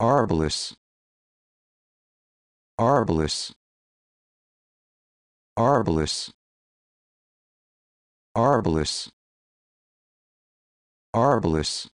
Arbolus. Arbolus. Arbolus. Arbolus. Arbolus.